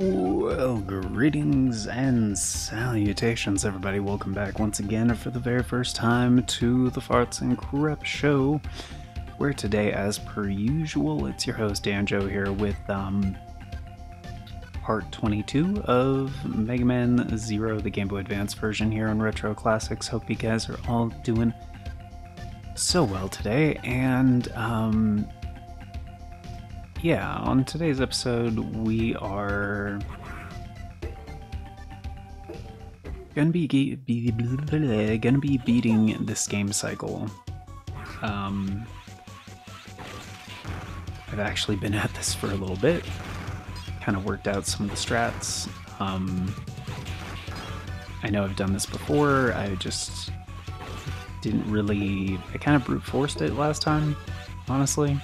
Well, greetings and salutations, everybody. Welcome back once again for the very first time to the Farts and Craps Show, where today, as per usual, it's your host Danjo here with um, part 22 of Mega Man Zero, the Game Boy Advance version here on Retro Classics. Hope you guys are all doing so well today, and um, yeah, on today's episode, we are gonna be, ge- be gonna be beating this game cycle. Um, I've actually been at this for a little bit, kind of worked out some of the strats. Um, I know I've done this before. I just didn't really. I kind of brute forced it last time, honestly.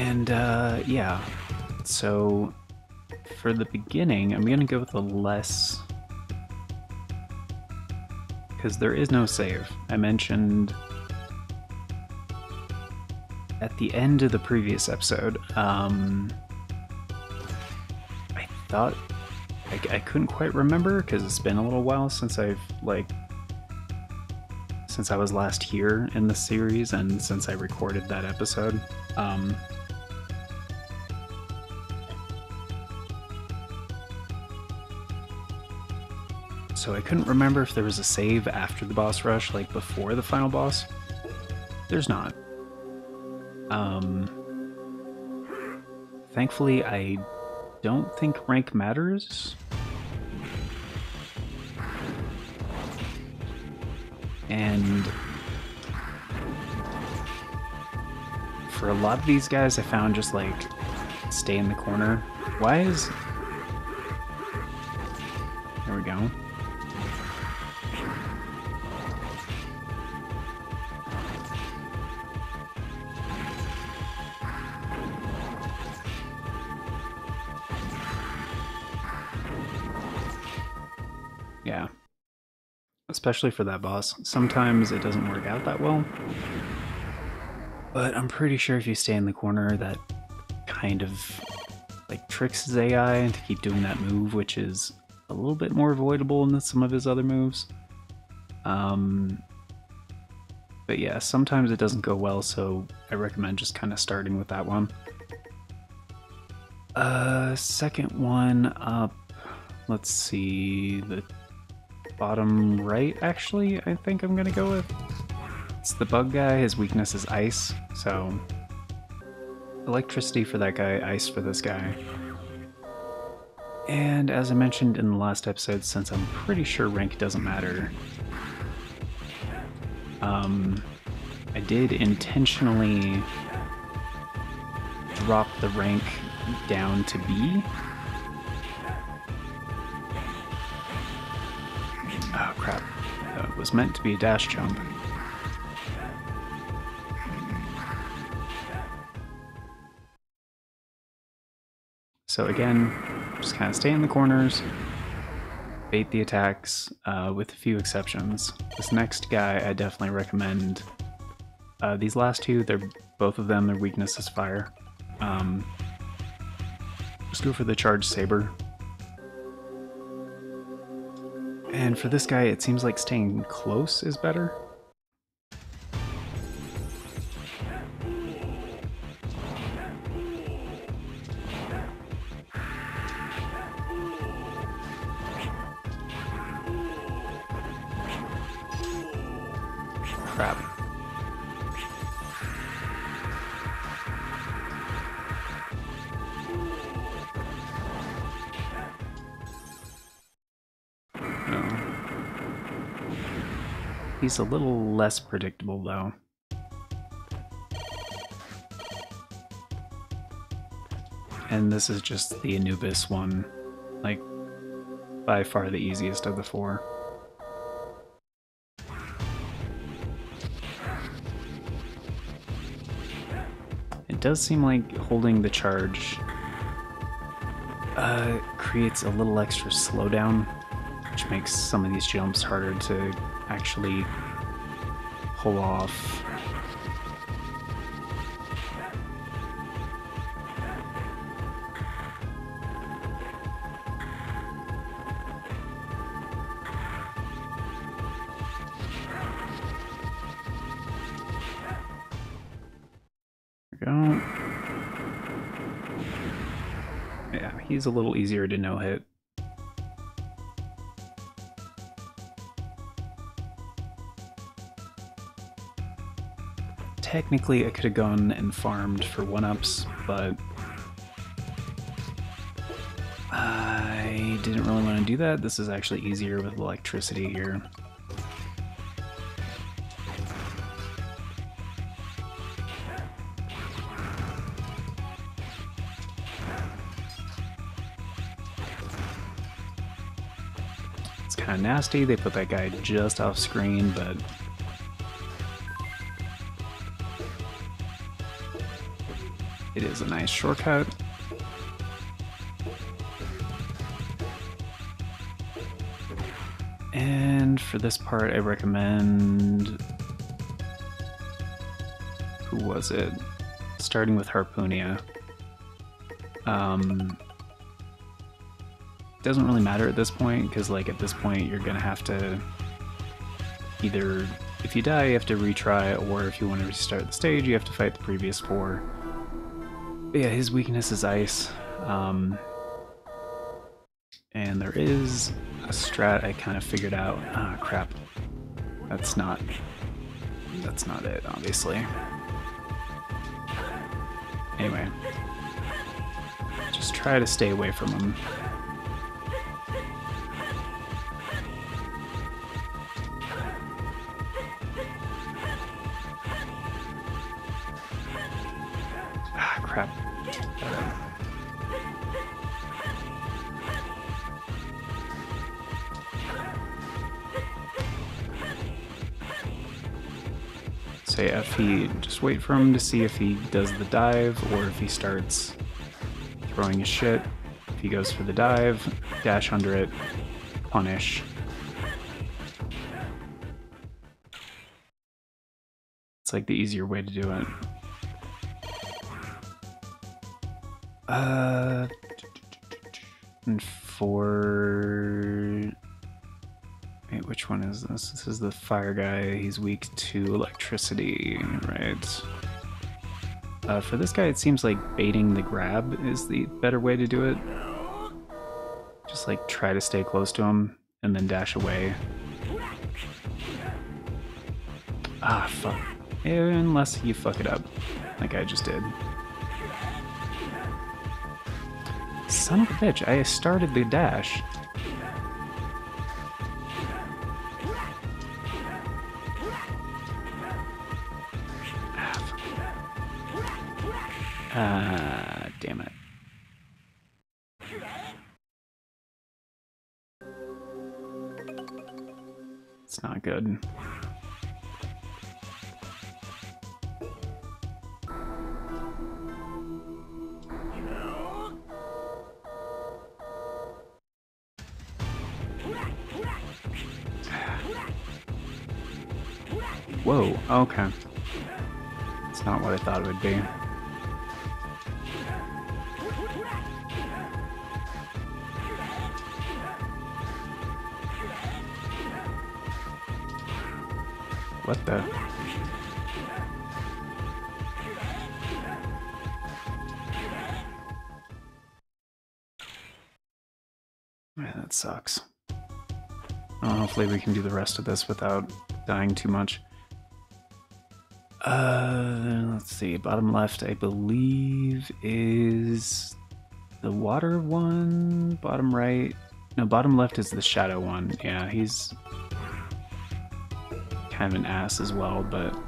And uh, yeah, so for the beginning, I'm gonna go with a less. Because there is no save. I mentioned at the end of the previous episode, um, I thought. I, I couldn't quite remember because it's been a little while since I've, like, since I was last here in the series and since I recorded that episode. Um, so I couldn't remember if there was a save after the boss rush, like before the final boss. There's not. Um, thankfully, I don't think rank matters. And for a lot of these guys, I found just like stay in the corner. Why is. Yeah. Especially for that boss. Sometimes it doesn't work out that well. But I'm pretty sure if you stay in the corner, that kind of like tricks his AI to keep doing that move, which is a little bit more avoidable than some of his other moves. Um, but yeah, sometimes it doesn't go well, so I recommend just kind of starting with that one. Uh, second one up. Let's see the bottom right. Actually, I think I'm gonna go with. It's the bug guy. His weakness is ice, so electricity for that guy, ice for this guy. And as I mentioned in the last episode, since I'm pretty sure rank doesn't matter, um, I did intentionally drop the rank down to B. was meant to be a dash jump. So again, just kind of stay in the corners, bait the attacks, uh, with a few exceptions. This next guy, I definitely recommend. Uh, these last two, they're both of them. Their weakness is fire. Um, just go for the charge saber. And for this guy, it seems like staying close is better. He's a little less predictable, though. And this is just the Anubis one. Like, by far the easiest of the four. It does seem like holding the charge uh, creates a little extra slowdown, which makes some of these jumps harder to actually pull off. Go. Yeah, he's a little easier to no-hit. Technically, I could have gone and farmed for one-ups, but I didn't really want to do that. This is actually easier with electricity here. It's kind of nasty. They put that guy just off screen, but it is a nice shortcut. And for this part, I recommend. Who was it? Starting with Harpuia. Um, doesn't really matter at this point because, like, at this point, you're gonna have to either, if you die, you have to retry, or if you want to restart the stage, you have to fight the previous four. Yeah, his weakness is ice. Um, and there is a strat I kind of figured out. Ah, crap. That's not... That's not it, obviously. Anyway. Just try to stay away from him. Wait for him to see if he does the dive or if he starts throwing his shit. If he goes for the dive, dash under it, punish. It's like the easier way to do it. Uh, and for Wait, which one is this? This is the fire guy. He's weak to electricity, right? Uh, for this guy, it seems like baiting the grab is the better way to do it. Just like try to stay close to him and then dash away. Ah, fuck. Unless you fuck it up, like I just did. Son of a bitch, I started the dash. Ah, damn it. It's not good. Whoa, okay. It's not what I thought it would be. What the? Man, that sucks. Oh, hopefully we can do the rest of this without dying too much. Uh, let's see. Bottom left, I believe, is the water one. Bottom right, no, bottom left is the shadow one. Yeah, he's kind of an ass as well, but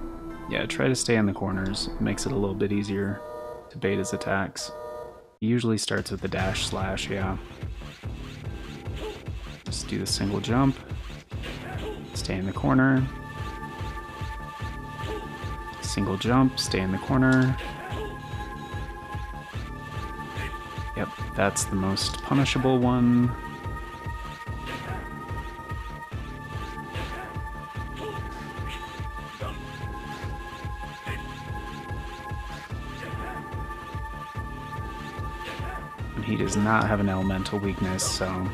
yeah, try to stay in the corners. It makes it a little bit easier to bait his attacks. He usually starts with the dash slash, yeah. Just do the single jump. Stay in the corner. Single jump, stay in the corner. Yep, that's the most punishable one. Does not have an elemental weakness, so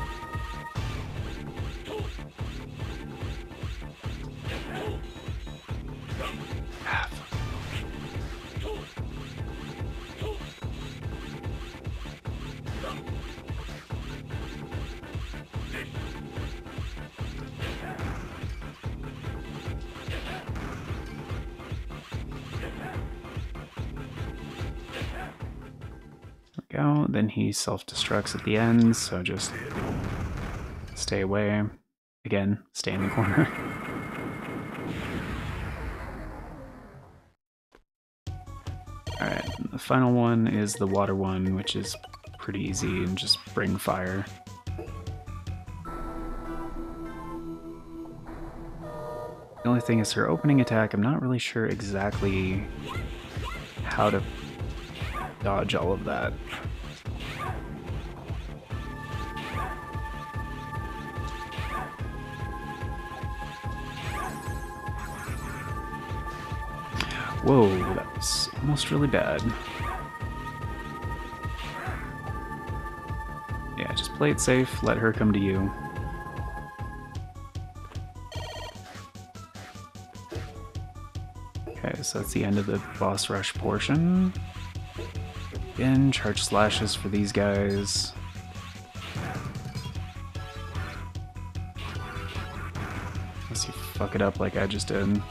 self-destructs at the end, so just stay away. Again, stay in the corner. Alright, the final one is the water one, which is pretty easy and just bring fire. The only thing is her opening attack, I'm not really sure exactly how to dodge all of that. Almost really bad. Yeah, just play it safe, let her come to you. Okay, so that's the end of the boss rush portion. Again, charge slashes for these guys. Unless you fuck it up like I just did.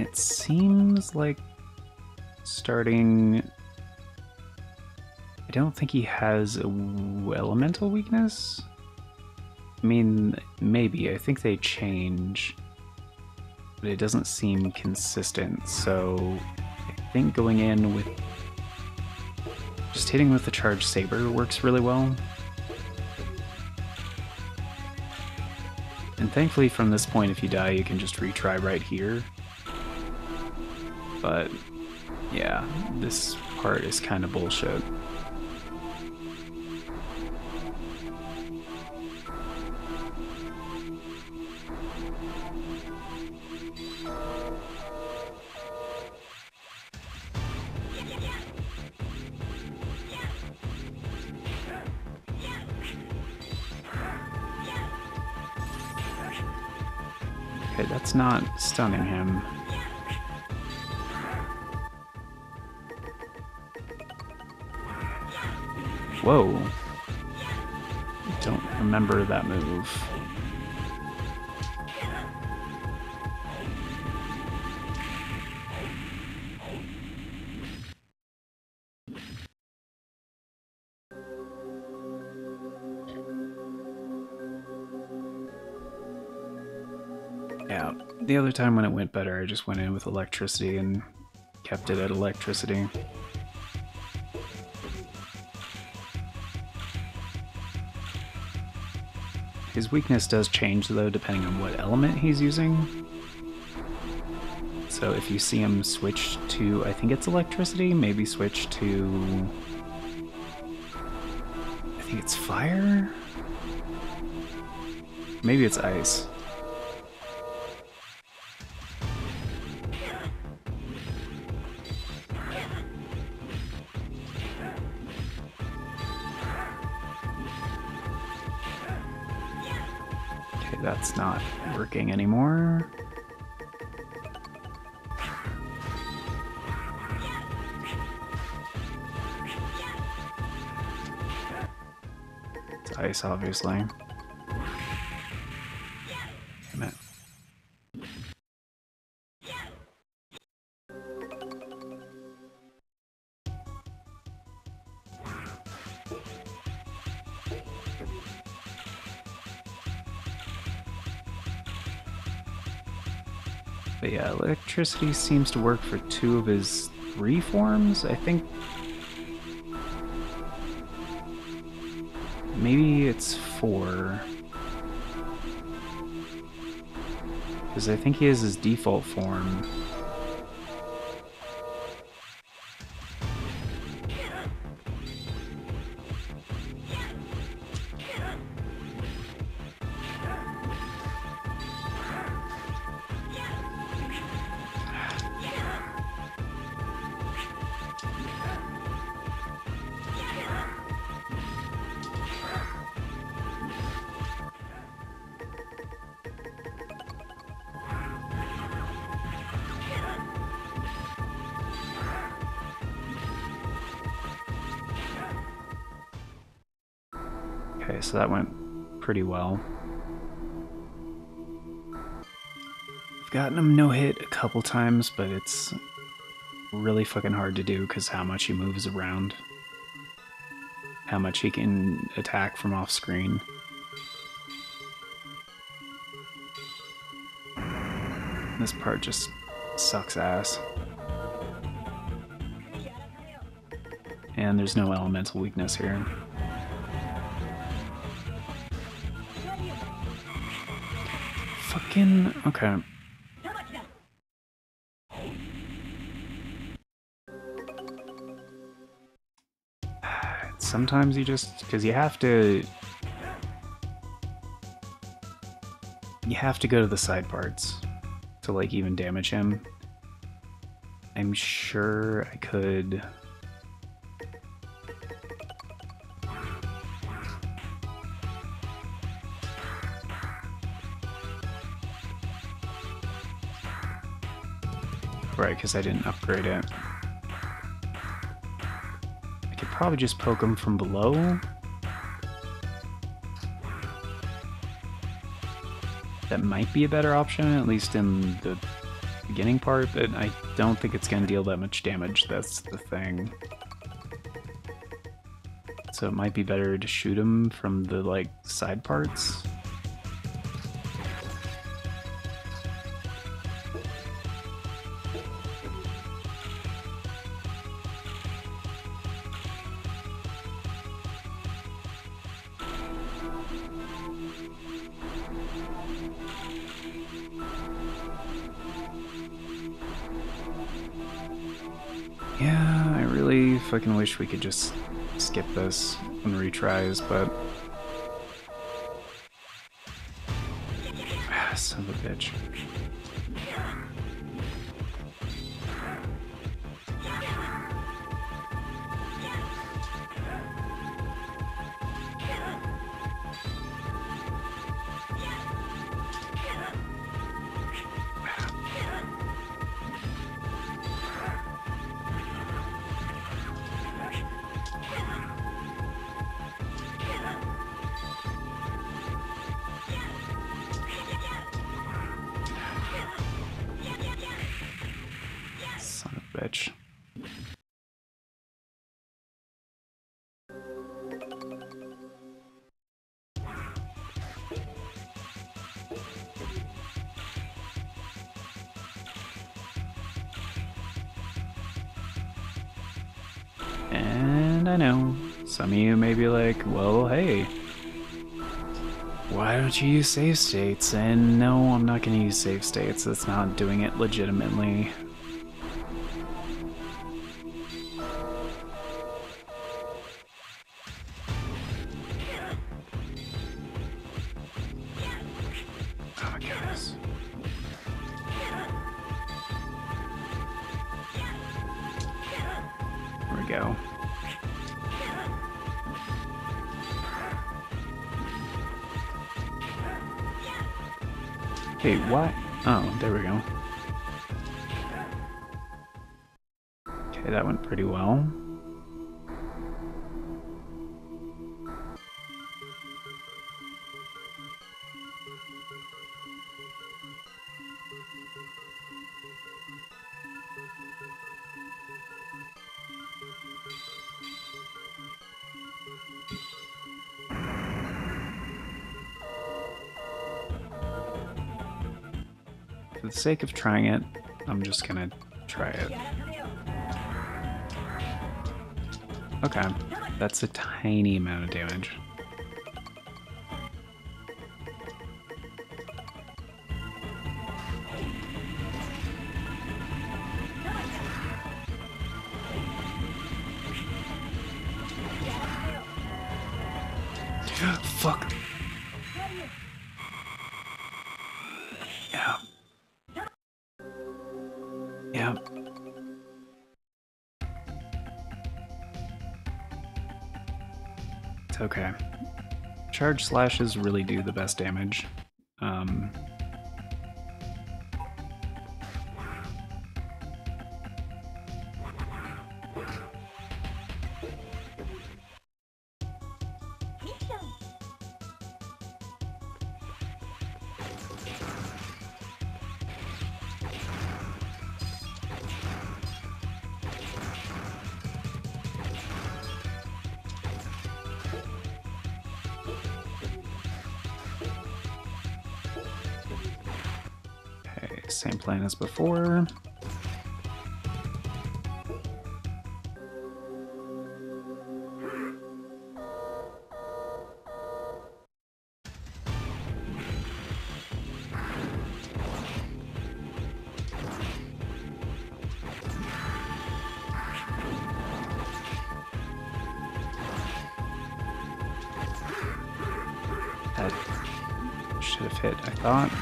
It seems like starting. I don't think he has elemental weakness. I mean, maybe. I think they change. But it doesn't seem consistent, so I think going in with. Just hitting with the charged saber works really well. And thankfully, from this point, if you die, you can just retry right here. But yeah, this part is kind of bullshit. Okay, that's not stunning move. Yeah, the other time when it went better, I just went in with electricity and kept it at electricity. His weakness does change though depending on what element he's using. So if you see him switch to, I think it's electricity, maybe switch to, I think it's fire? Maybe it's ice. That's not working anymore. It's ice, obviously. Electricity seems to work for two of his three forms. I think maybe it's four. Because I think he has his default form. Couple times, but it's really fucking hard to do because how much he moves around. How much he can attack from off screen. This part just sucks ass. And there's no elemental weakness here. Fucking... okay. Sometimes you just... because you have to... You have to go to the side parts to like even damage him. I'm sure I could... Right, because I didn't upgrade it. Could probably just poke him from below. That might be a better option, at least in the beginning part, but I don't think it's going to deal that much damage, that's the thing. So it might be better to shoot him from the, like, side parts. We could just skip this and retries, but... some of you may be like, well, hey, why don't you use save states? And no, I'm not going to use save states. That's not doing it legitimately. Okay, that went pretty well. For the sake of trying it, I'm just gonna try it. Okay, that's a tiny amount of damage. Charge slashes really do the best damage. As before. Should have hit, I thought.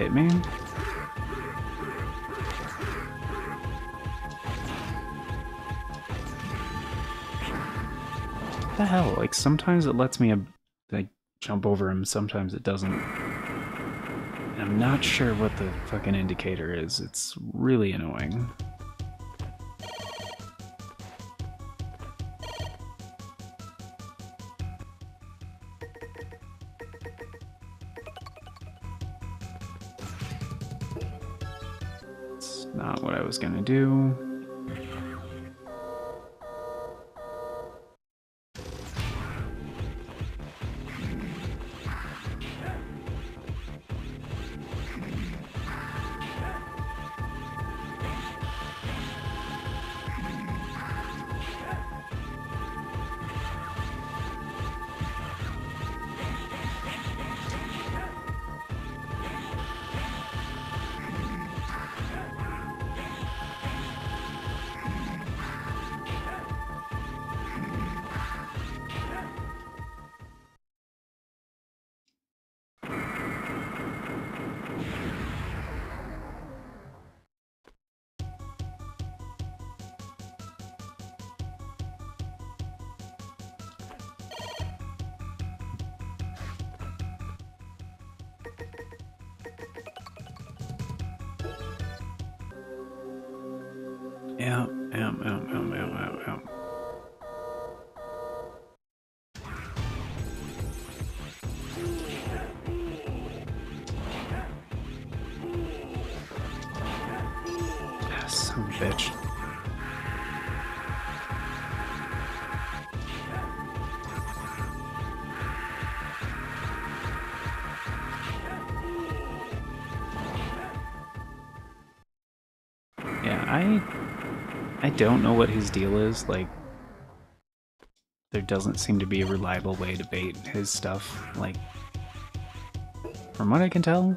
Know hit me. What the hell? Like, sometimes it lets me, like, jump over him, sometimes it doesn't. And I'm not sure what the fucking indicator is. It's really annoying. Was gonna do. Don't know what his deal is. Like, there doesn't seem to be a reliable way to bait his stuff. Like, from what I can tell.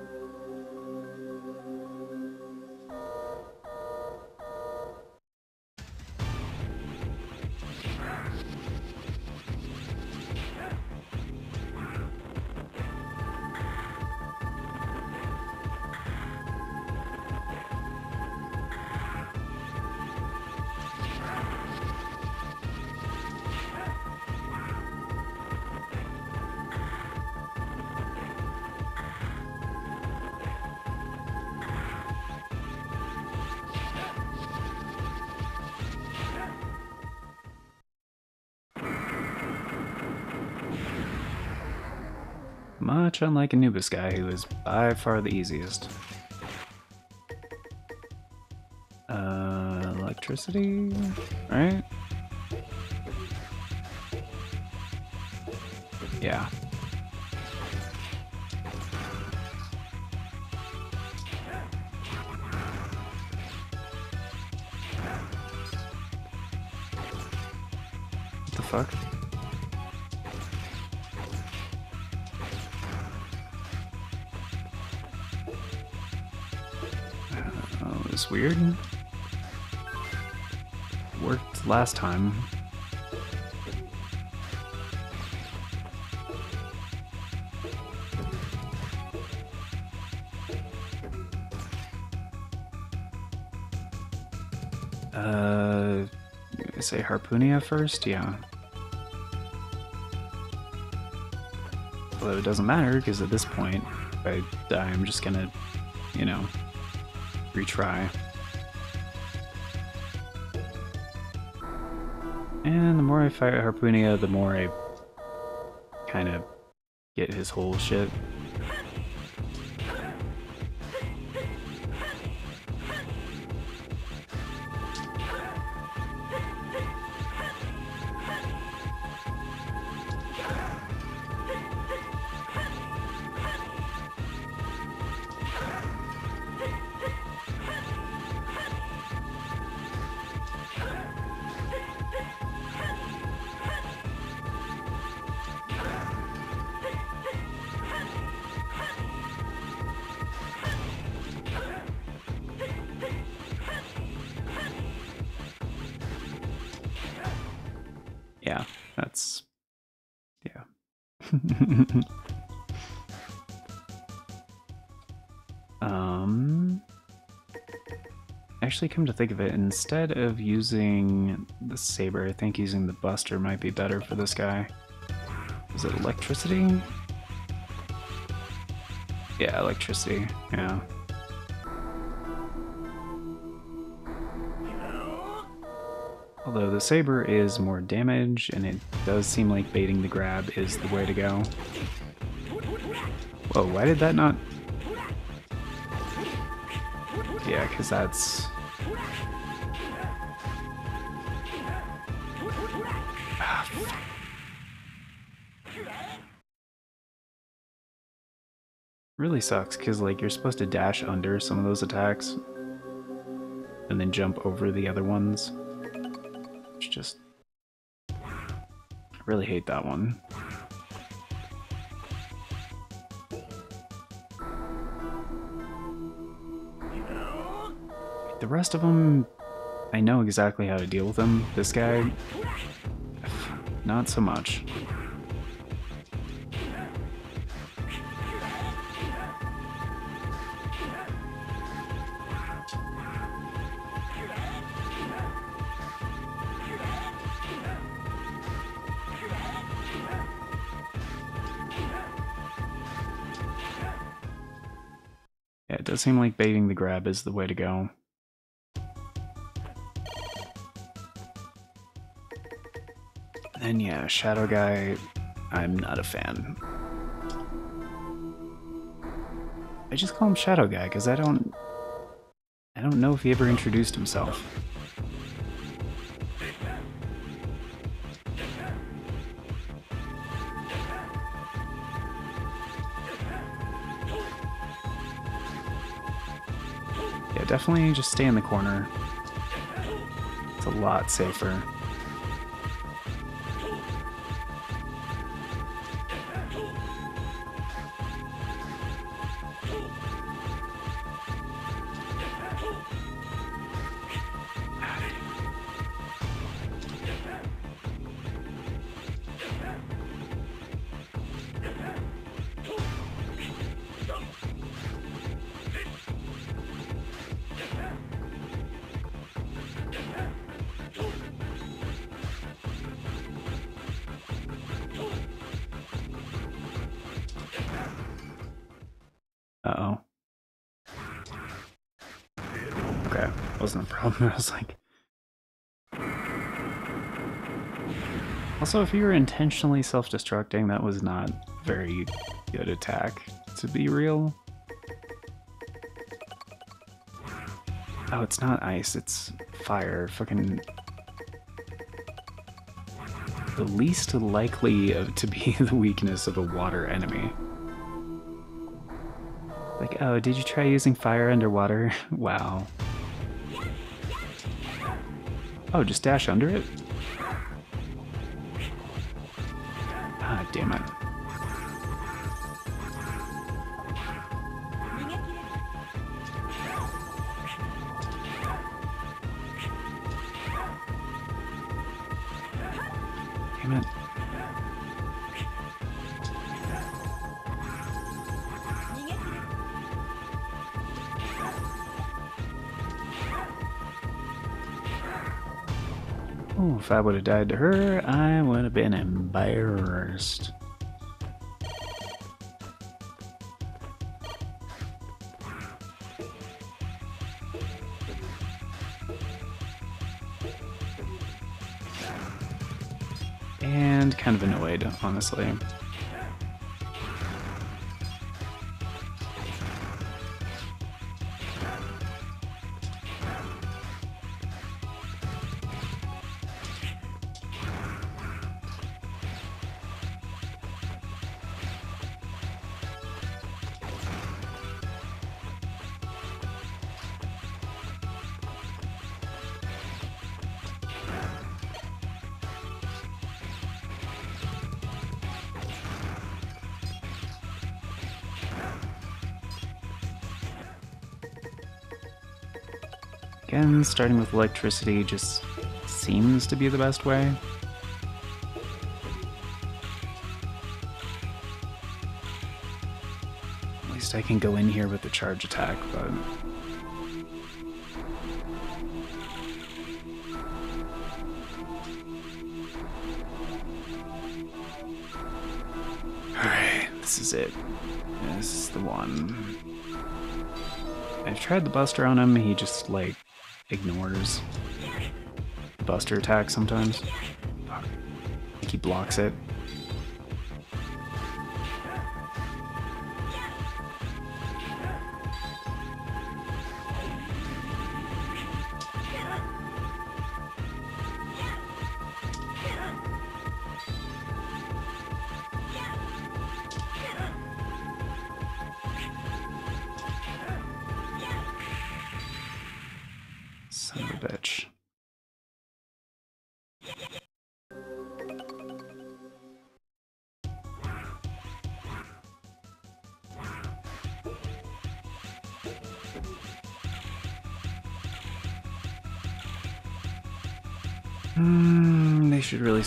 Much unlike Anubis guy, who is by far the easiest. Uh, electricity, right? Yeah. Last time. Uh, say Harpuia first? Yeah. Although it doesn't matter, because at this point, I I'm just gonna, you know, retry. And the more I fight Harpuia, the more I kind of get his whole shit. Actually come to think of it, instead of using the saber, I think using the buster might be better for this guy. Is it electricity? Yeah, electricity, yeah. Although the saber is more damage, and it does seem like baiting the grab is the way to go. Whoa, why did that not... Yeah, because that's... really sucks, because like you're supposed to dash under some of those attacks, and then jump over the other ones. It's just... I really hate that one. The rest of them, I know exactly how to deal with them. This guy, not so much. Seem like baiting the grab is the way to go. And yeah, Shadow Guy, I'm not a fan. I just call him Shadow Guy because I don't... I don't know if he ever introduced himself. Definitely just stay in the corner. It's a lot safer. Wasn't a problem. I was like... Also, if you were intentionally self-destructing, that was not very good attack, to be real. Oh, it's not ice, it's fire. Fucking... The least likely of, to be the weakness of a water enemy. Like, oh, did you try using fire underwater? wow. Oh, just dash under it? Ah, damn it. I would have died to her, I would have been embarrassed. And kind of annoyed, honestly. starting with electricity just seems to be the best way. At least I can go in here with the charge attack, but... Alright, this is it. This is the one. I've tried the buster on him, he just, like, ignores Buster attack sometimes. Fuck. He blocks it.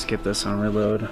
Skip this on reload.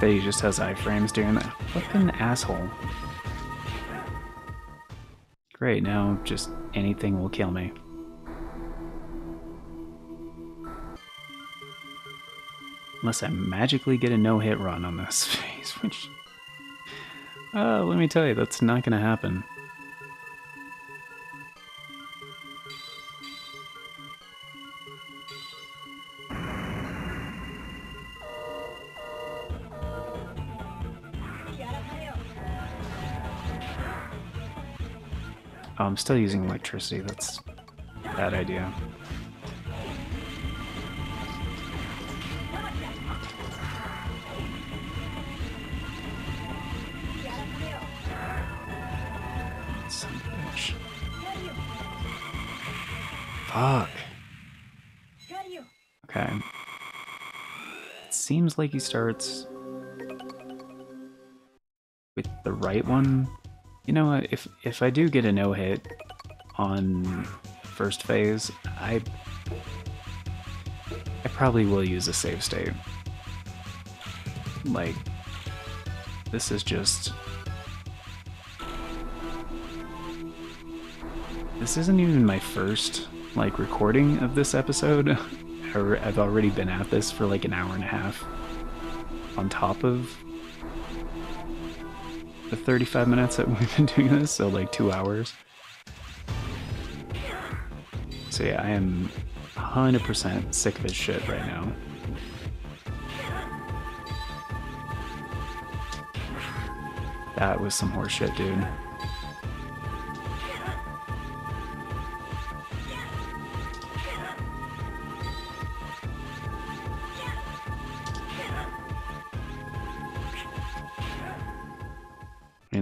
That he just has iframes doing that. Fucking asshole. Great, now just anything will kill me. Unless I magically get a no-hit run on this phase, which... Uh, let me tell you, that's not gonna happen. I'm still using electricity, that's a bad idea. Fuck. Okay. It seems like he starts with the right one. You know what? If if I do get a no hit on first phase, I I probably will use a save state. Like this is just This isn't even my first like recording of this episode. I've already been at this for like an hour and a half on top of the 35 minutes that we've been doing this, so like 2 hours. So yeah, I am 100% sick of this shit right now. That was some horseshit, dude.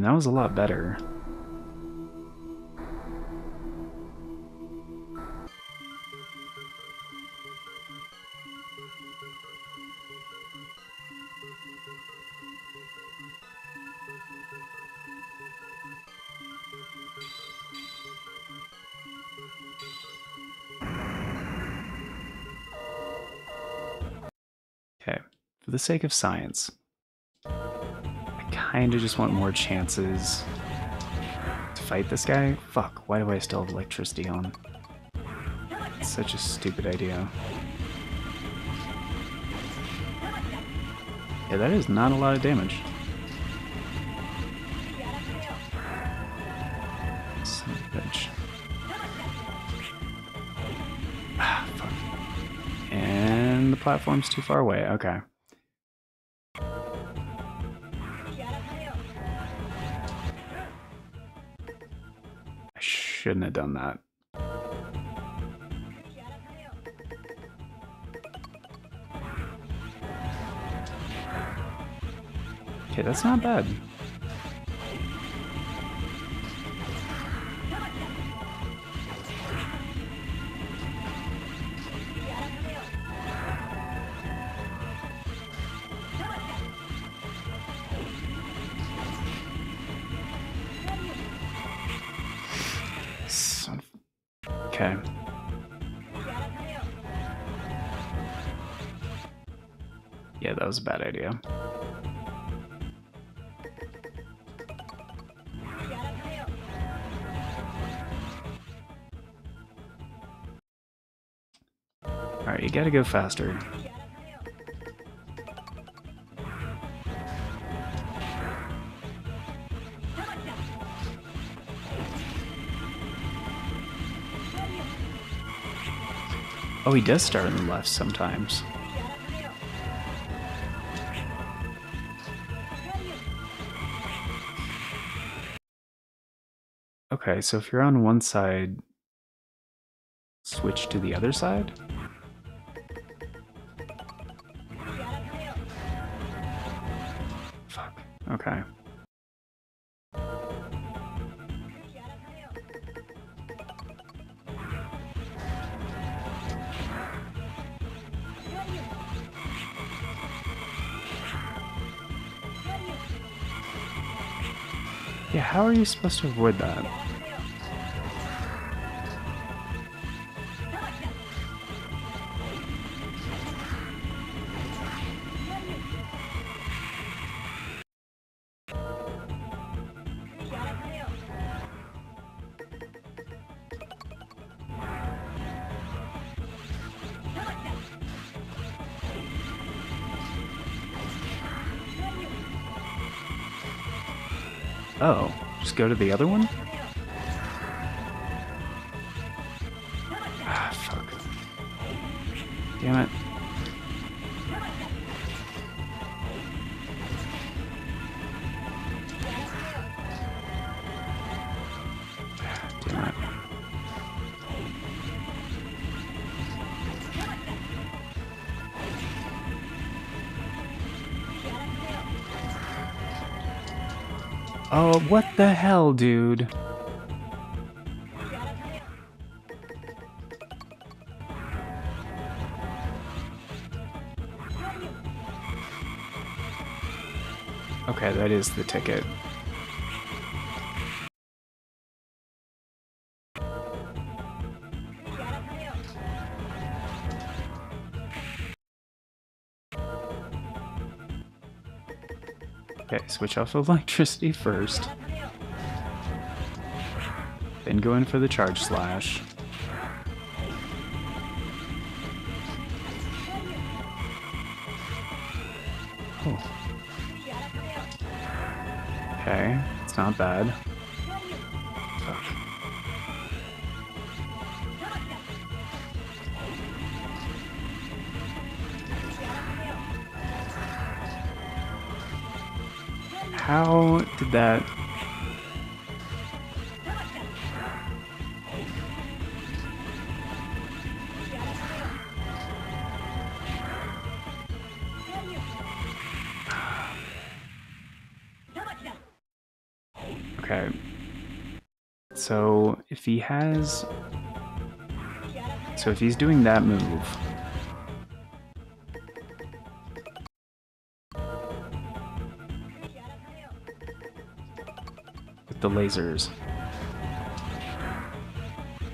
That was a lot better. Okay, for the sake of science, kind of just want more chances to fight this guy. Fuck, why do I still have electricity on? It's such a stupid idea. Yeah, that is not a lot of damage. Bitch. Ah, fuck. And the platform's too far away. Okay. Shouldn't have done that. Okay, that's not bad. Bad idea. Alright, you gotta go faster. Oh, he does start on the left sometimes. Okay, so if you're on one side, switch to the other side? Fuck. Okay. Yeah, how are you supposed to avoid that? Go to the other one? Oh, what the hell, dude? Okay, that is the ticket. Okay, switch off electricity first. Then go in for the charge slash. Oh. Okay, it's not bad. How did that... Okay. So if he has... So if he's doing that move... lasers.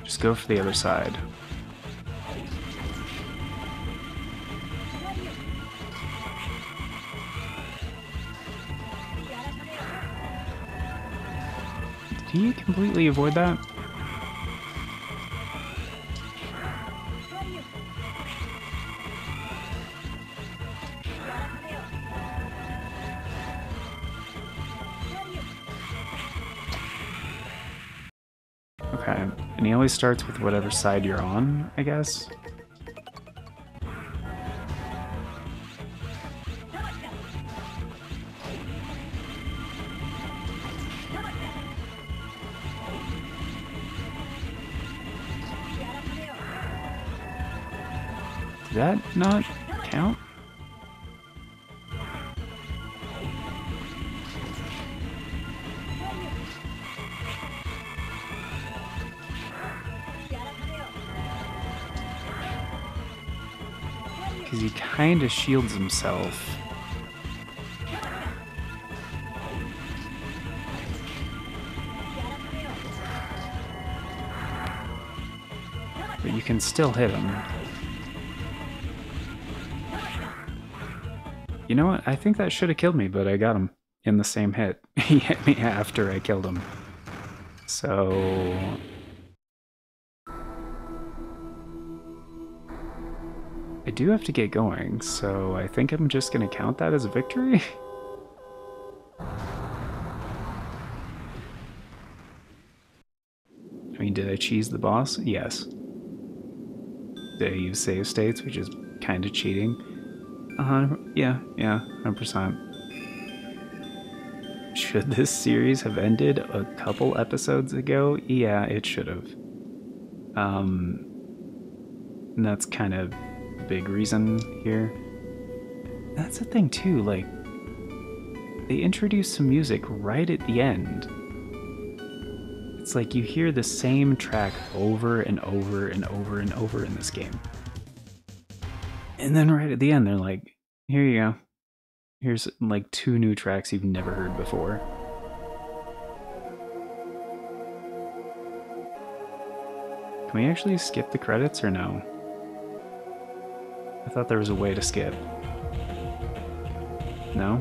Just go for the other side. Did he completely avoid that? starts with whatever side you're on, I guess. Did that not count? Kind of shields himself. But you can still hit him. You know what? I think that should have killed me, but I got him in the same hit. he hit me after I killed him. So... I do have to get going, so I think I'm just gonna count that as a victory? I mean, did I cheese the boss? Yes. Did I use save states, which is kind of cheating? Uh-huh, yeah, yeah, 100%. Should this series have ended a couple episodes ago? Yeah, it should have. Um, and that's kind of big reason here. That's the thing too, like, they introduce some music right at the end. It's like you hear the same track over and over and over and over in this game. And then right at the end, they're like, here you go. Here's like two new tracks you've never heard before. Can we actually skip the credits or no? I thought there was a way to skip. No?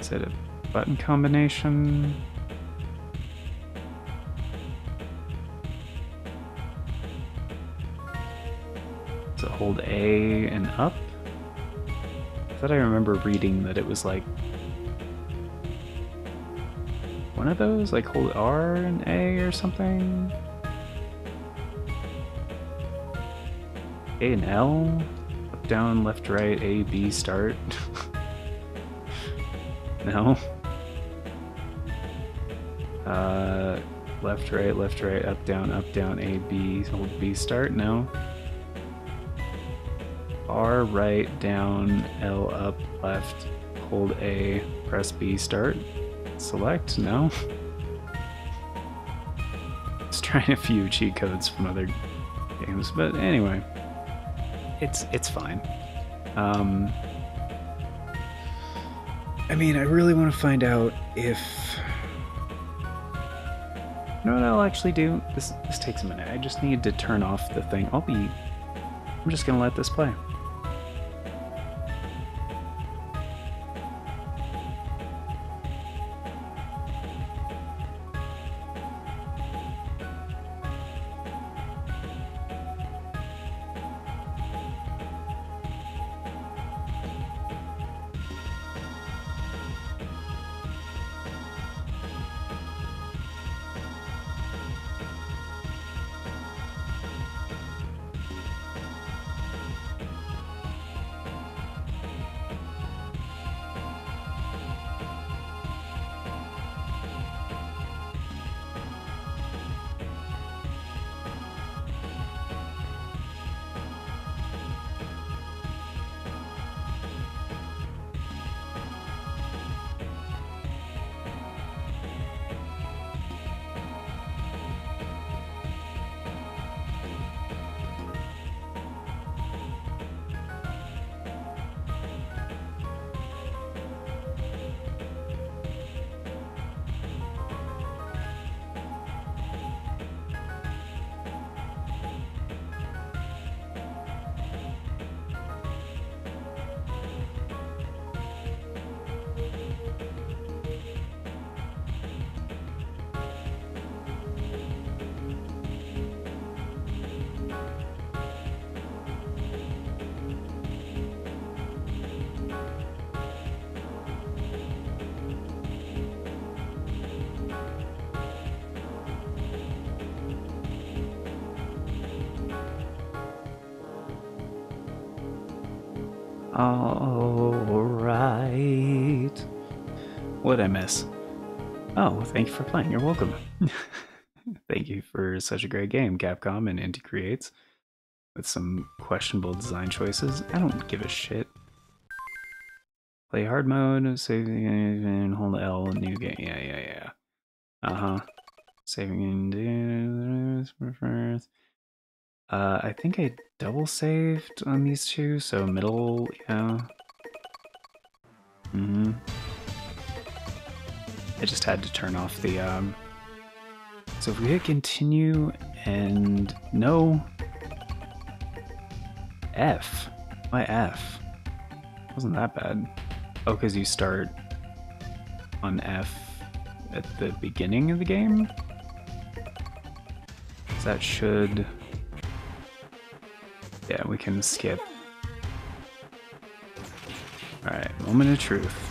Is it a button combination? Does it hold A and up? I thought I remember reading that it was like one of those, like hold R and A or something. A and L, up, down, left, right, A, B, start. no. Uh, left, right, left, right, up, down, up, down, A, B, hold B, start. No. R, right, down, L, up, left, hold A, press B, start. Select? No. Just trying a few cheat codes from other games, but anyway, it's it's fine. Um, I mean, I really want to find out if. You know what I'll actually do? This this takes a minute. I just need to turn off the thing. I'll be. I'm just gonna let this play. What'd I miss? Oh, thank you for playing. You're welcome. thank you for such a great game, Capcom and Inti Creates. With some questionable design choices. I don't give a shit. Play hard mode, saving and hold L, new game. Yeah, yeah, yeah. Uh huh. Saving in first. Uh, I think I double saved on these two, so middle, yeah. Mm hmm. I just had to turn off the, um... So if we hit continue and no... F. Why F? Wasn't that bad. Oh, because you start on F at the beginning of the game? That should... Yeah, we can skip. Alright, moment of truth.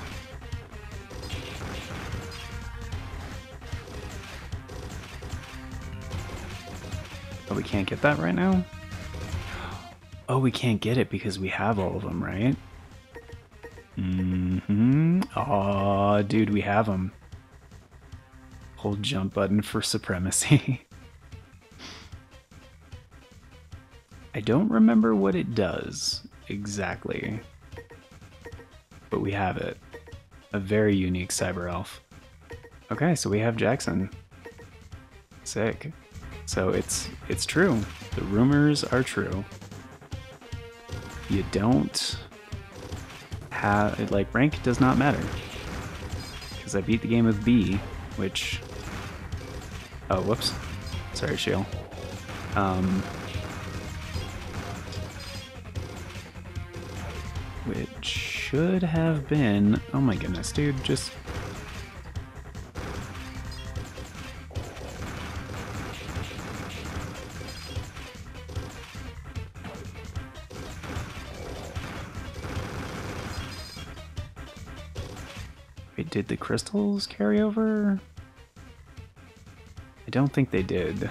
We can't get that right now? Oh, we can't get it because we have all of them, right? Mm-hmm. Aw, dude, we have them. Hold jump button for supremacy. I don't remember what it does exactly, but we have it. A very unique cyber elf. Okay, so we have Jackson. Sick. So it's it's true. The rumors are true. You don't have like rank does not matter because I beat the game with B, which oh whoops, sorry Ciel. Um, which should have been... Oh my goodness, dude, just... Wait, did the crystals carry over? I don't think they did.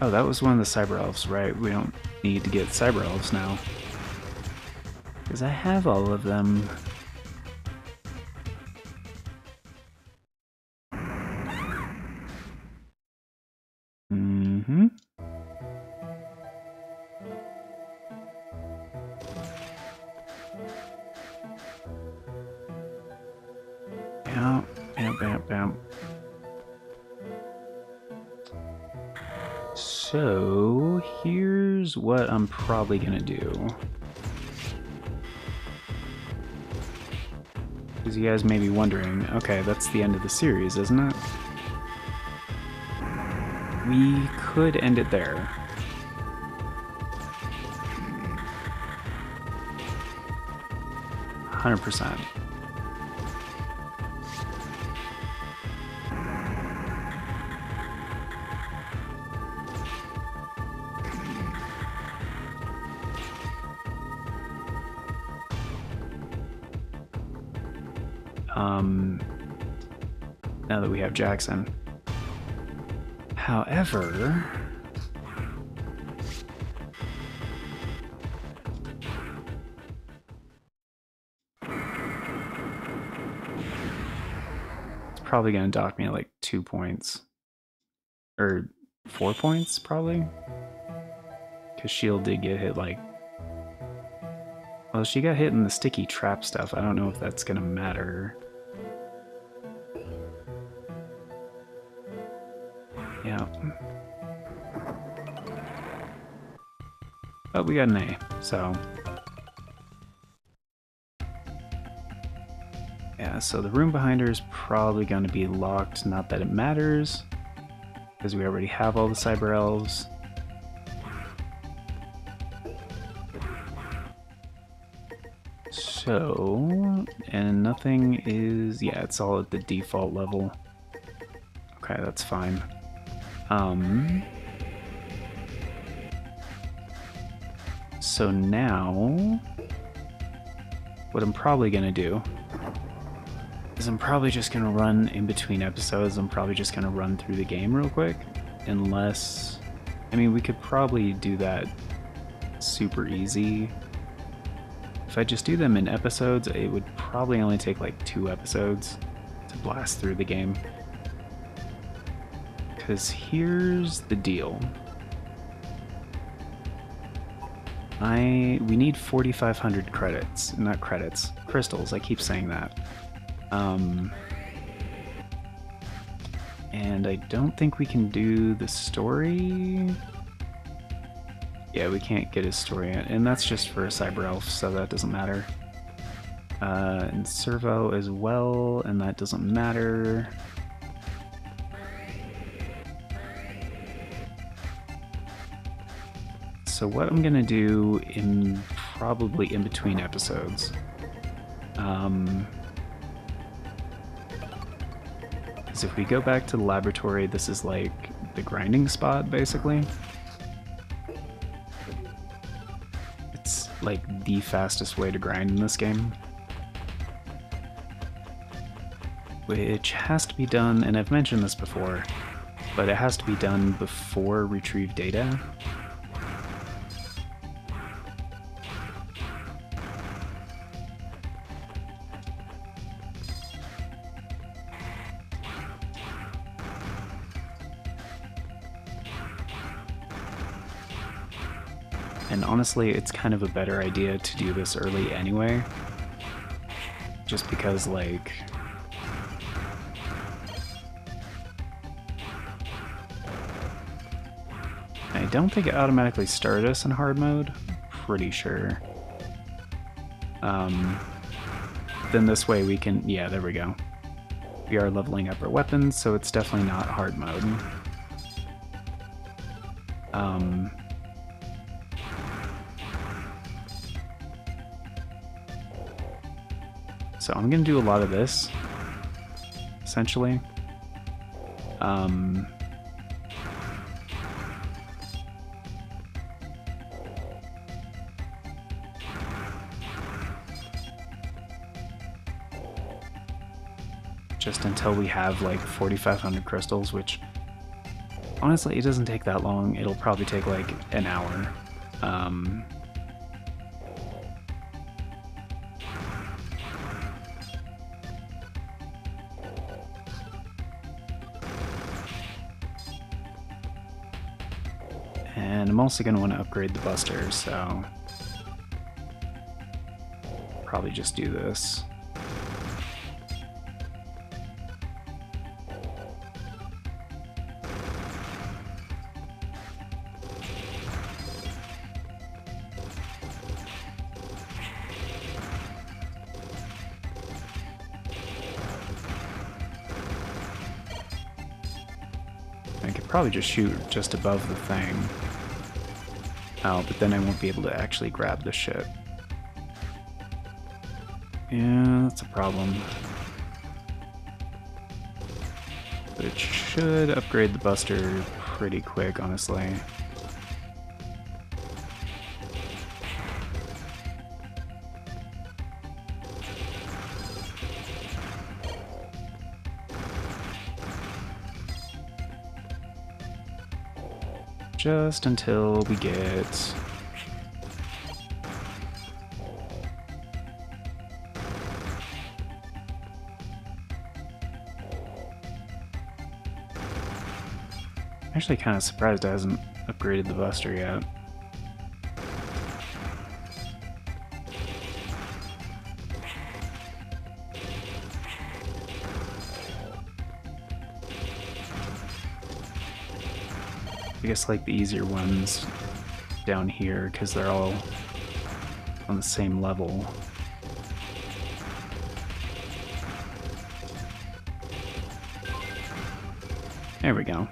Oh, that was one of the cyber elves, right? We don't need to get cyber elves now. Because I have all of them. I'm probably gonna do. Because you guys may be wondering, okay, that's the end of the series, isn't it? We could end it there. Hundred percent. Jackson. However, it's probably going to dock me like two points. Or four points, probably. Because Ciel did get hit like well, she got hit in the sticky trap stuff. I don't know if that's gonna matter. But we got an A, so... Yeah, so the room behind her is probably going to be locked. Not that it matters, because we already have all the cyber elves. So, and nothing is, yeah, it's all at the default level. Okay, that's fine. Um, so now, what I'm probably going to do is I'm probably just going to run in between episodes. I'm probably just going to run through the game real quick. Unless, I mean, we could probably do that super easy. If I just do them in episodes, it would probably only take like two episodes to blast through the game. Because here's the deal. I we need 4,500 credits, not credits, crystals. I keep saying that. Um, and I don't think we can do the story. Yeah, we can't get his story, and that's just for a cyber elf, so that doesn't matter. Uh, and Cerveau as well, and that doesn't matter. So what I'm gonna do in probably in between episodes, um, is if we go back to the laboratory, this is like the grinding spot basically. It's like the fastest way to grind in this game. Which has to be done, and I've mentioned this before, but it has to be done before retrieve data. Honestly, it's kind of a better idea to do this early anyway. Just because, like... I don't think it automatically started us in hard mode. Pretty sure. Um, then this way we can... Yeah, there we go. We are leveling up our weapons, so it's definitely not hard mode. Um, So I'm going to do a lot of this, essentially. Um, just until we have like 4,500 crystals, which honestly, it doesn't take that long. It'll probably take like an hour. Um, also going to want to upgrade the Buster, so probably just do this. I could probably just shoot just above the thing. Oh, but then I won't be able to actually grab the ship. Yeah, that's a problem. But it should upgrade the Buster pretty quick, honestly. Just until we get actually kind of surprised I hasn't upgraded the Buster yet. Guess like the easier ones down here because they're all on the same level. There we go.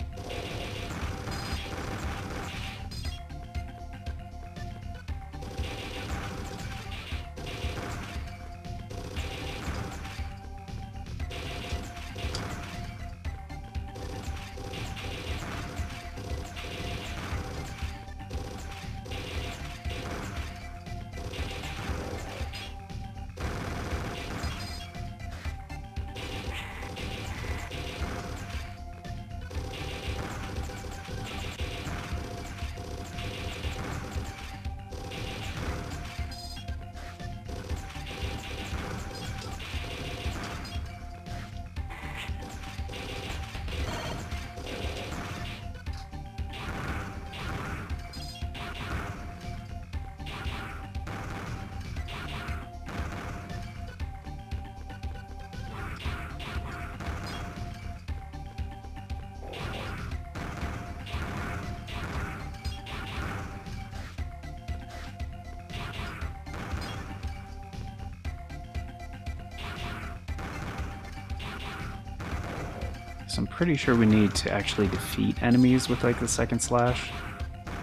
I'm pretty sure we need to actually defeat enemies with like the second slash.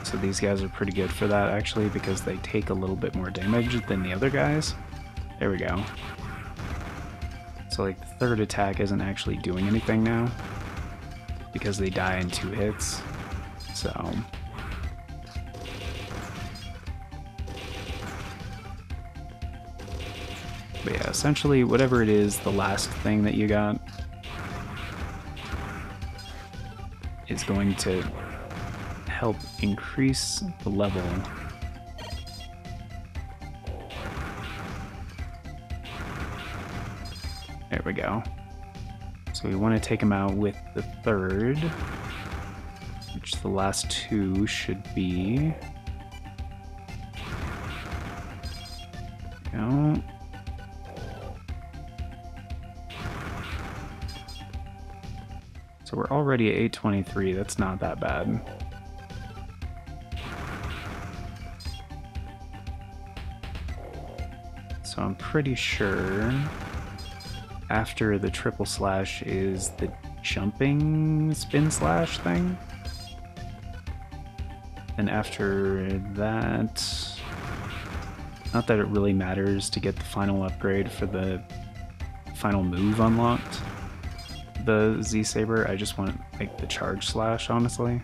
So these guys are pretty good for that actually because they take a little bit more damage than the other guys. There we go. So like the third attack isn't actually doing anything now because they die in two hits. So But yeah, essentially whatever it is, the last thing that you got going to help increase the level There we go. So we want to take him out with the third, which the last two should be. Already at 823, that's not that bad. So I'm pretty sure after the triple slash is the jumping spin slash thing. And after that, not that it really matters to get the final upgrade for the final move unlocked the Z Saber. I just want like the charge slash, honestly.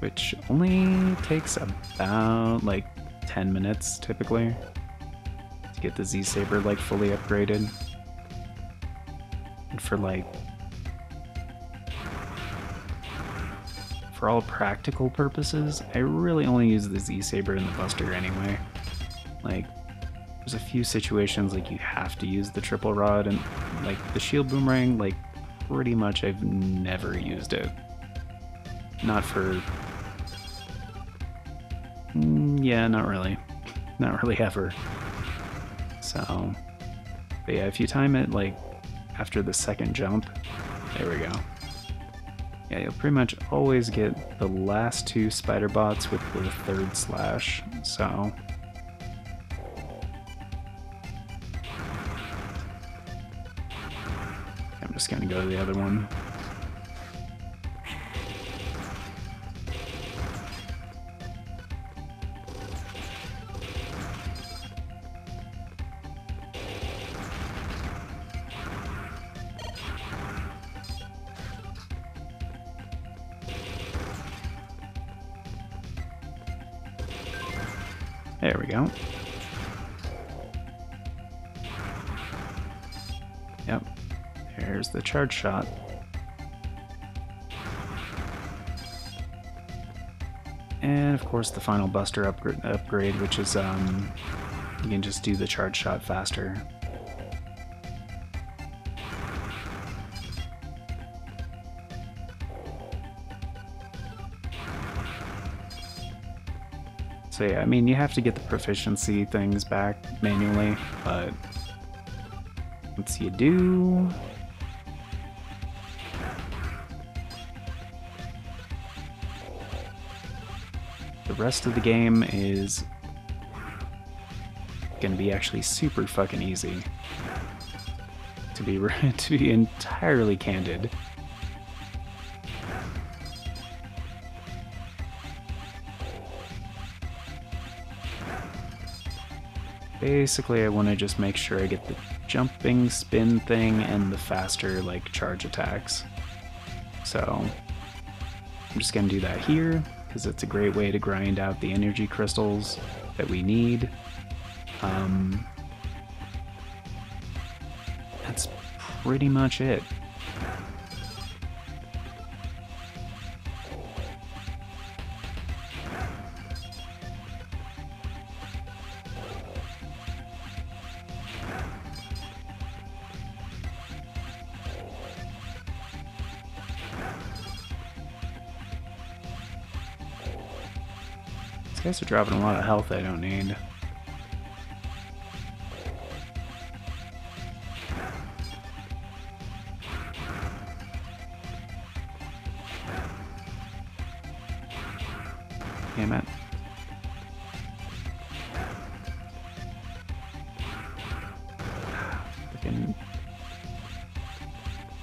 Which only takes about like 10 minutes typically to get the Z Saber like fully upgraded. And for like for all practical purposes, I really only use the Z Saber and the Buster anyway. Like there's a few situations like you have to use the triple rod and like the shield boomerang like pretty much I've never used it. Not for mm, yeah, not really. Not really ever. So but yeah, if you time it like after the second jump, there we go. Yeah, you'll pretty much always get the last two spider bots with the third slash, so just gonna go to the other one. Charge shot. And of course the final buster upgrade, upgrade which is um, you can just do the charge shot faster. So yeah, I mean, you have to get the proficiency things back manually, but once you do, rest of the game is gonna be actually super fucking easy. To be to be entirely candid. Basically, I want to just make sure I get the jumping spin thing and the faster, like, charge attacks. So, I'm just going to do that here because it's a great way to grind out the energy crystals that we need. Um, that's pretty much it. guys are dropping a lot of health I don't need. Damn it.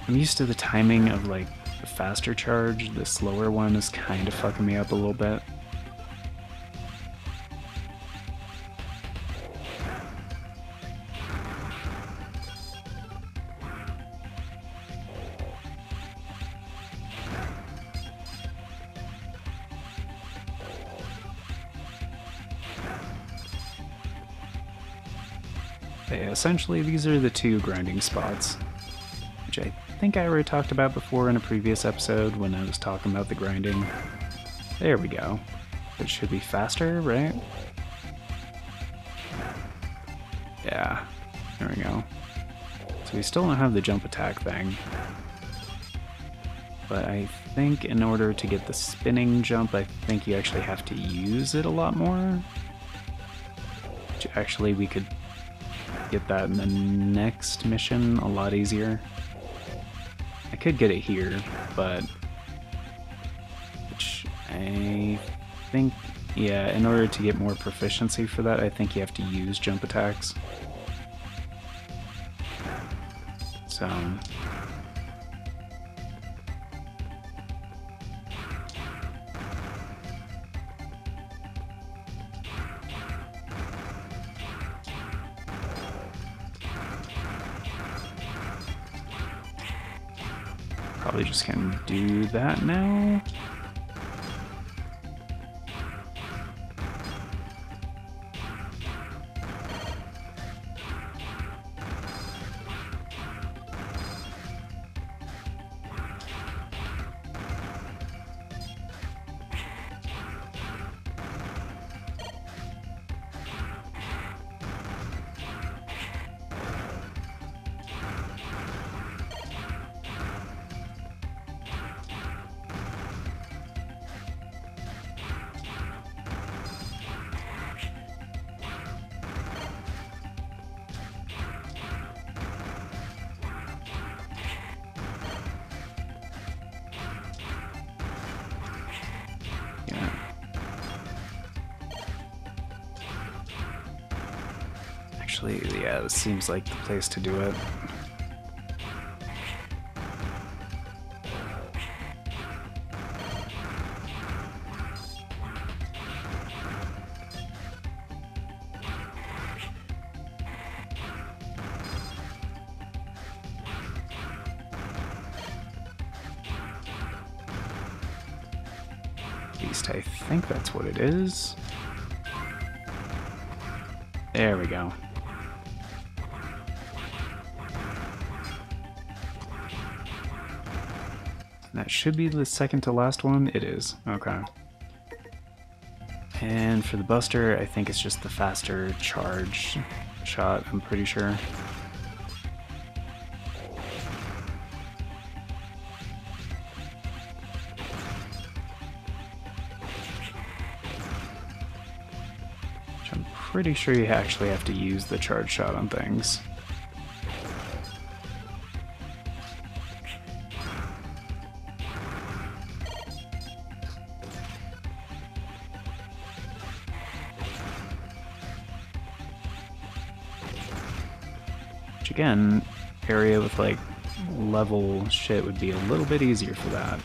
I'm used to the timing of like the faster charge, the slower one is kind of fucking me up a little bit. Essentially these are the two grinding spots, which I think I already talked about before in a previous episode when I was talking about the grinding. There we go. It should be faster, right? Yeah, there we go. So we still don't have the jump attack thing. But I think in order to get the spinning jump, I think you actually have to use it a lot more. Which actually we could get that in the next mission a lot easier. I could get it here, but... Which I think... Yeah, in order to get more proficiency for that, I think you have to use jump attacks. Probably just can do that now. Seems like the place to do it. Should be the second to last one. It is. Okay. And for the Buster, I think it's just the faster charge shot, I'm pretty sure. Which I'm pretty sure you actually have to use the charge shot on things. Shit would be a little bit easier for that.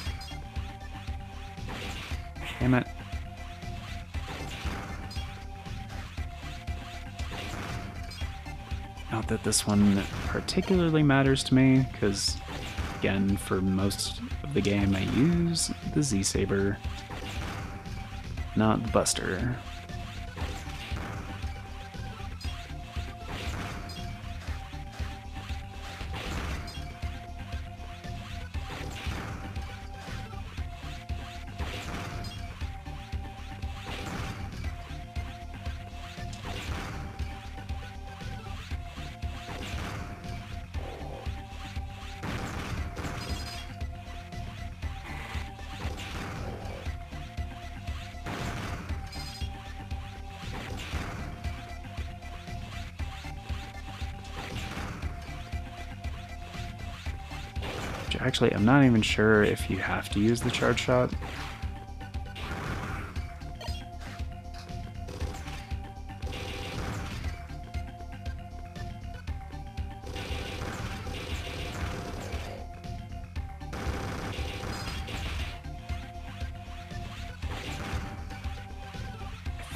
Damn it. Not that this one particularly matters to me, because again, for most of the game I use the Z-Saber, not the Buster. Actually, I'm not even sure if you have to use the charge shot.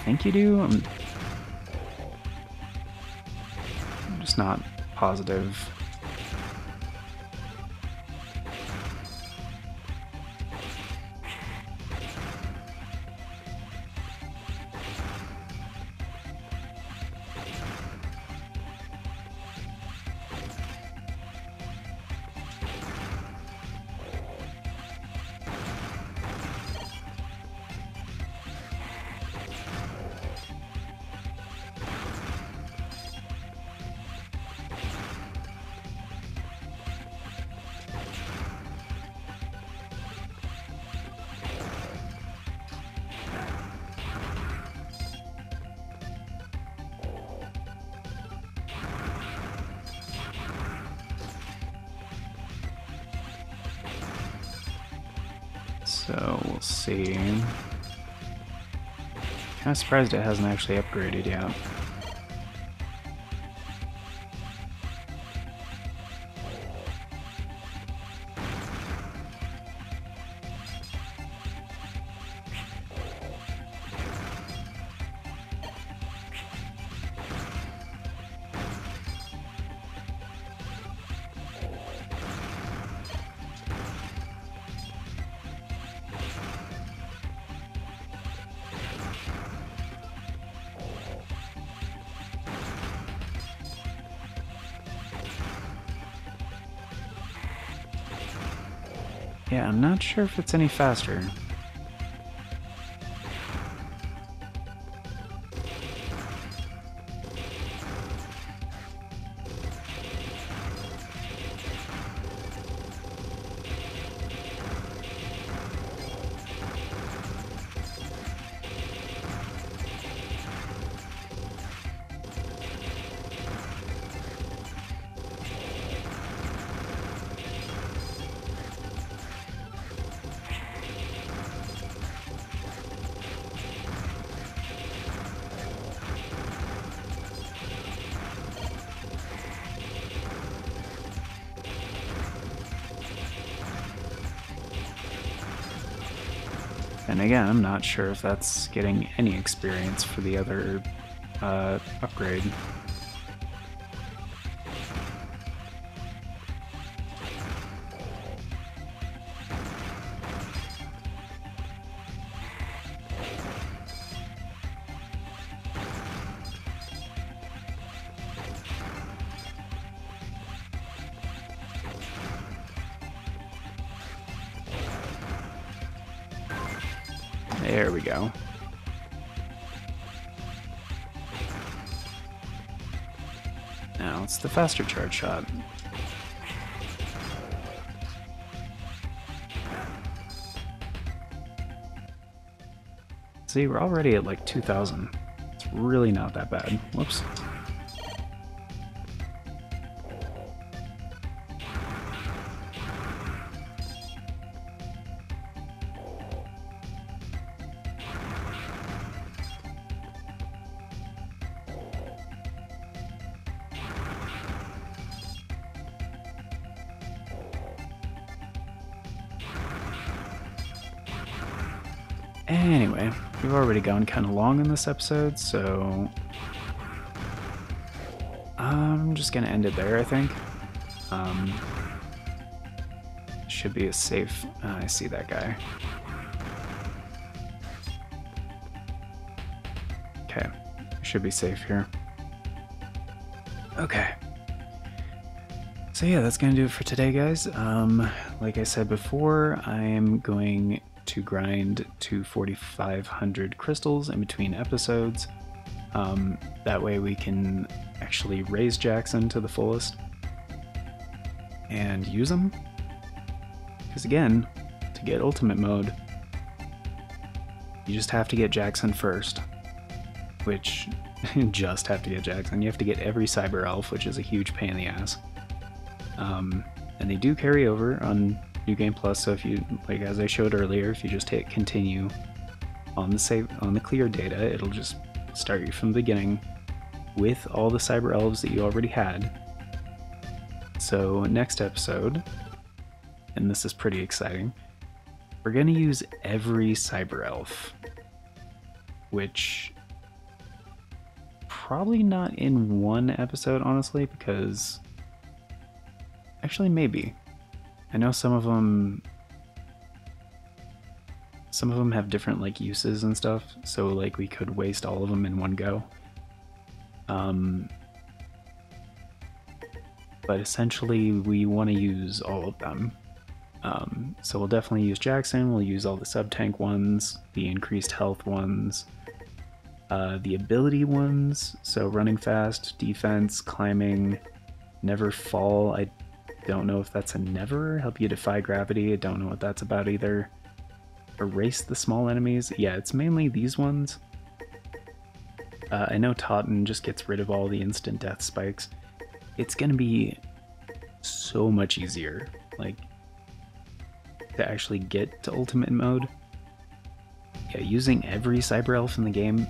Think you do. I'm just not positive. Of surprised it hasn't actually upgraded yet. Yeah, I'm not sure if it's any faster. Again, I'm not sure if that's getting any experience for the other uh, upgrade. Faster charge shot. See, we're already at like 2,000. It's really not that bad. Whoops. We've already gone kind of long in this episode, so I'm just gonna end it there. I think. Um, should be a safe. Uh, I see that guy. Okay, should be safe here. Okay. So yeah, that's gonna do it for today, guys. Um, like I said before, I am going to grind to 4,500 crystals in between episodes. Um, that way we can actually raise Jackson to the fullest and use him. Because again, to get ultimate mode, you just have to get Jackson first. Which, you just have to get Jackson. You have to get every Cyber Elf, which is a huge pain in the ass. Um, and they do carry over on New Game Plus. So if you like, as I showed earlier, if you just hit continue on the save on the clear data, it'll just start you from the beginning with all the cyber elves that you already had. So next episode, and this is pretty exciting, we're gonna use every cyber elf, which probably not in one episode, honestly, because actually maybe. I know some of them some of them have different like uses and stuff, so like we could waste all of them in one go. Um, but essentially we want to use all of them. Um, so we'll definitely use Jackson, we'll use all the sub-tank ones, the increased health ones, uh, the ability ones, so running fast, defense, climbing, never fall. I don't know if that's a never, help you defy gravity, I don't know what that's about either. Erase the small enemies, yeah, it's mainly these ones. Uh, I know Totten just gets rid of all the instant death spikes. It's gonna be so much easier. Like, to actually get to ultimate mode, yeah, using every cyber elf in the game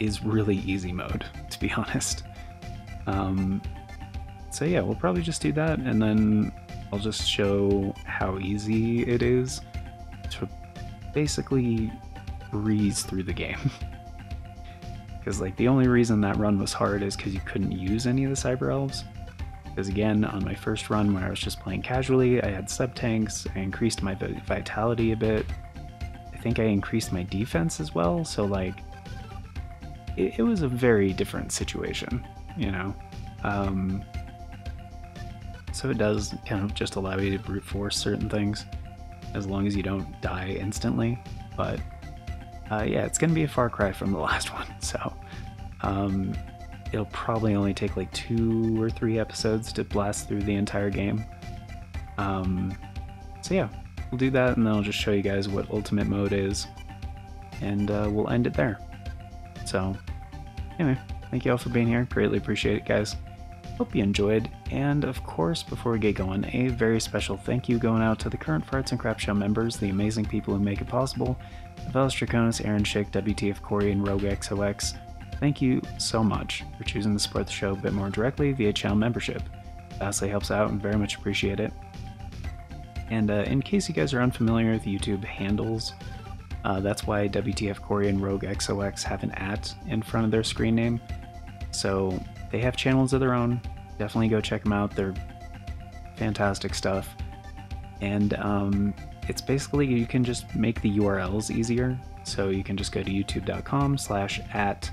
is really easy mode, to be honest. Um, so yeah, we'll probably just do that, and then I'll just show how easy it is to basically breeze through the game. Because like the only reason that run was hard is because you couldn't use any of the cyber elves. Because again, on my first run when I was just playing casually, I had sub tanks, I increased my vitality a bit. I think I increased my defense as well, so like, it, it was a very different situation, you know? Um, so it does kind of just allow you to brute force certain things, as long as you don't die instantly, but uh, yeah, it's going to be a far cry from the last one, so um, it'll probably only take like two or three episodes to blast through the entire game. Um, so yeah, we'll do that and then I'll just show you guys what ultimate mode is and uh, we'll end it there. So anyway, thank you all for being here. Greatly appreciate it, guys. Hope you enjoyed. And of course, before we get going, a very special thank you going out to the current Farts and Craps Show members, the amazing people who make it possible. Velas Draconis, Aaron Schick, WTF Corey, and Rogue XOX. Thank you so much for choosing to support the show a bit more directly via channel membership. Vastly helps out and very much appreciate it. And uh, in case you guys are unfamiliar with YouTube handles, uh, that's why WTF Corey and Rogue XOX have an at in front of their screen name. So they have channels of their own. Definitely go check them out. They're fantastic stuff. And um, it's basically you can just make the URLs easier. So you can just go to youtube.com slash at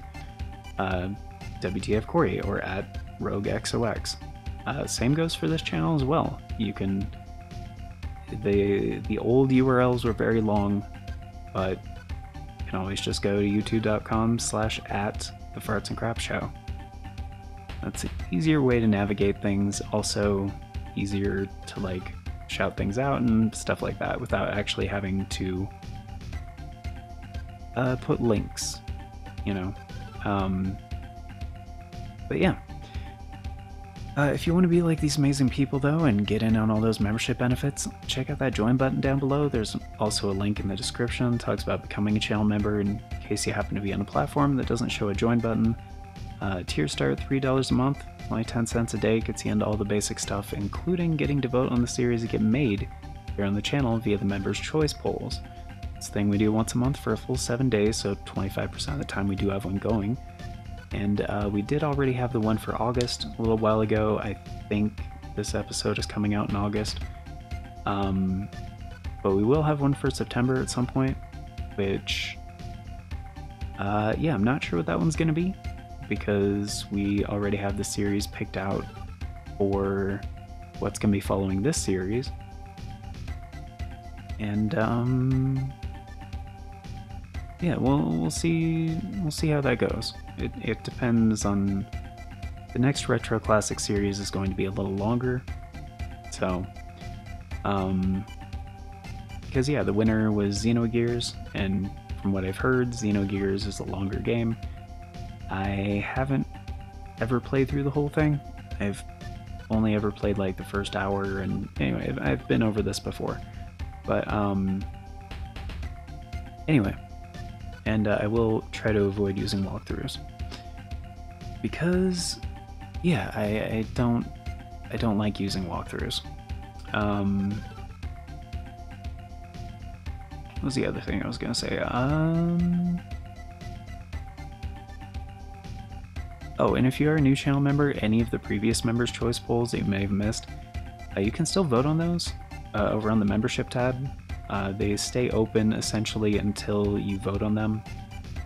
uh, WTF Corey or at Rogue XOX. Uh, same goes for this channel as well. You can the the old URLs were very long, but you can always just go to youtube.com slash at the farts and craps show. That's an easier way to navigate things, also easier to like shout things out and stuff like that without actually having to uh, put links, you know. Um, but yeah. Uh, if you want to be like these amazing people, though, and get in on all those membership benefits, check out that join button down below. There's also a link in the description. talks about becoming a channel member in case you happen to be on a platform that doesn't show a join button. Uh, tier start $3 a month, only 10 cents a day gets you into all the basic stuff, including getting to vote on the series that get made here on the channel via the members' choice polls. It's a thing we do once a month for a full seven days, so 25% of the time we do have one going. And uh, we did already have the one for August a little while ago. I think this episode is coming out in August. Um, but we will have one for September at some point, which, uh, yeah, I'm not sure what that one's going to be because we already have the series picked out for what's going to be following this series. And um, yeah, we'll we'll see we'll see how that goes. It it depends on the next retro classic series is going to be a little longer, so um, because yeah, the winner was Xenogears, and from what I've heard, Xenogears is a longer game. I haven't ever played through the whole thing. I've only ever played like the first hour, and anyway, I've, been over this before. But um, anyway, and uh, I will try to avoid using walkthroughs because, yeah, I, I don't I don't like using walkthroughs. Um, what was the other thing I was gonna say? Um. Oh, and if you are a new channel member, any of the previous members' choice polls that you may have missed, uh, you can still vote on those uh, over on the membership tab. Uh, they stay open essentially until you vote on them,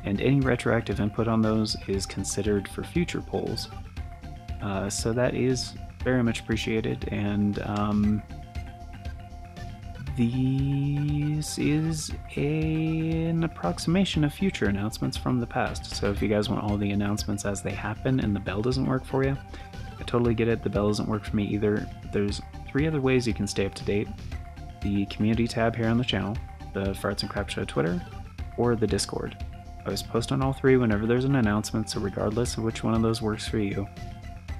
and any retroactive input on those is considered for future polls. Uh, so that is very much appreciated, and um, this is a, an approximation of future announcements from the past. So if you guys want all the announcements as they happen and the bell doesn't work for you, I totally get it. The bell doesn't work for me either. There's three other ways you can stay up to date the community tab here on the channel, the Farts and Craps Show Twitter, or the Discord. I always post on all three whenever there's an announcement, so regardless of which one of those works for you,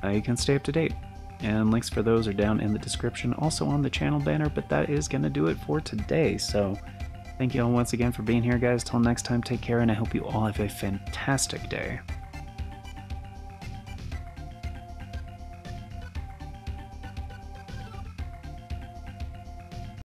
uh, you can stay up to date. And links for those are down in the description, also on the channel banner, but that is going to do it for today. So thank you all once again for being here, guys. Till next time, take care, and I hope you all have a fantastic day.